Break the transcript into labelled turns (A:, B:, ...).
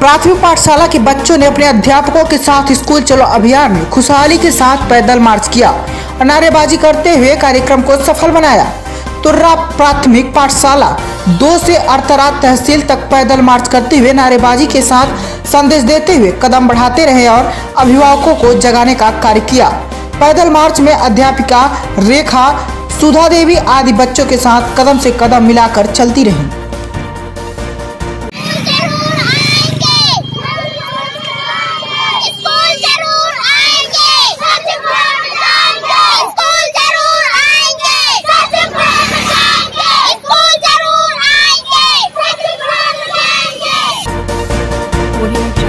A: प्राथमिक पाठशाला के बच्चों ने अपने अध्यापकों के साथ स्कूल चलो अभियान में खुशहाली के साथ पैदल मार्च किया। और नारेबाजी करते हुए कार्यक्रम को सफल बनाया। तुर्रा प्राथमिक पाठशाला दो से अरतरा तहसील तक पैदल मार्च करते हुए नारेबाजी के साथ संदेश देते हुए कदम बढ़ाते रहे और अभिभावकों को जगाने का कार्य किया। पैदल मार्च में अध्यापिका रेखा, सुधा देवी आदि बच्चों के साथ कदम से कदम मिलाकर चलती रहीं।
B: будем